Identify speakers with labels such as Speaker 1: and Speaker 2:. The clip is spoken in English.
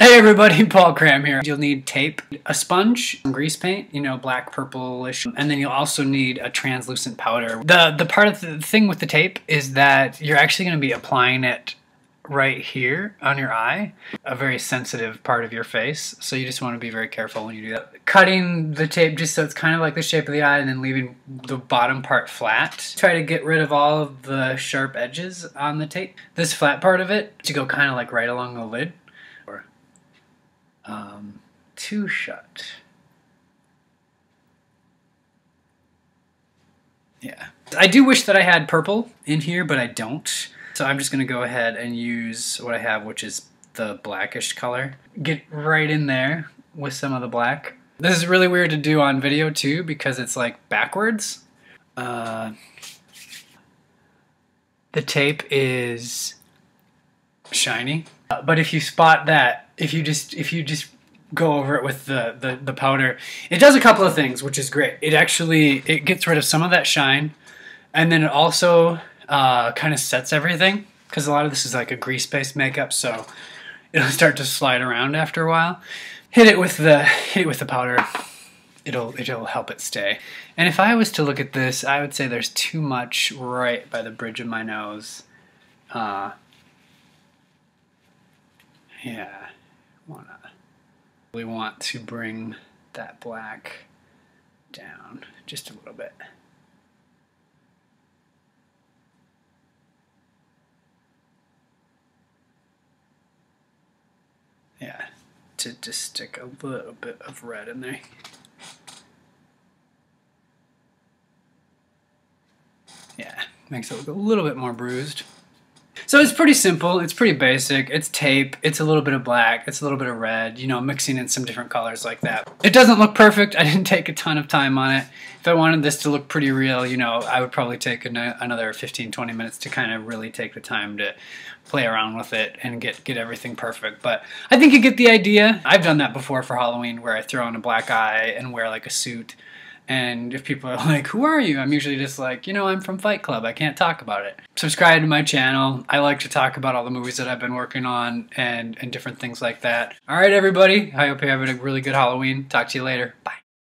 Speaker 1: Hey everybody, Paul Cram here. You'll need tape, a sponge, grease paint, you know, black, purplish, and then you'll also need a translucent powder. The the part of the thing with the tape is that you're actually going to be applying it right here on your eye, a very sensitive part of your face. So you just want to be very careful when you do that. Cutting the tape just so it's kind of like the shape of the eye and then leaving the bottom part flat. Try to get rid of all of the sharp edges on the tape. This flat part of it to go kind of like right along the lid um, two shut. Yeah. I do wish that I had purple in here, but I don't. So I'm just going to go ahead and use what I have, which is the blackish color. Get right in there with some of the black. This is really weird to do on video too because it's like backwards. Uh, the tape is shiny. Uh, but if you spot that, if you just if you just go over it with the, the, the powder, it does a couple of things, which is great. It actually it gets rid of some of that shine, and then it also uh, kind of sets everything because a lot of this is like a grease-based makeup, so it'll start to slide around after a while. Hit it with the hit it with the powder. It'll it'll help it stay. And if I was to look at this, I would say there's too much right by the bridge of my nose. Uh, yeah, wanna we want to bring that black down just a little bit. Yeah, to just stick a little bit of red in there. Yeah, makes it look a little bit more bruised. So it's pretty simple. It's pretty basic. It's tape. It's a little bit of black. It's a little bit of red, you know, mixing in some different colors like that. It doesn't look perfect. I didn't take a ton of time on it. If I wanted this to look pretty real, you know, I would probably take an another 15, 20 minutes to kind of really take the time to play around with it and get, get everything perfect. But I think you get the idea. I've done that before for Halloween where I throw on a black eye and wear like a suit and if people are like, who are you? I'm usually just like, you know, I'm from Fight Club. I can't talk about it. Subscribe to my channel. I like to talk about all the movies that I've been working on and, and different things like that. All right, everybody. I hope you're having a really good Halloween. Talk to you later. Bye.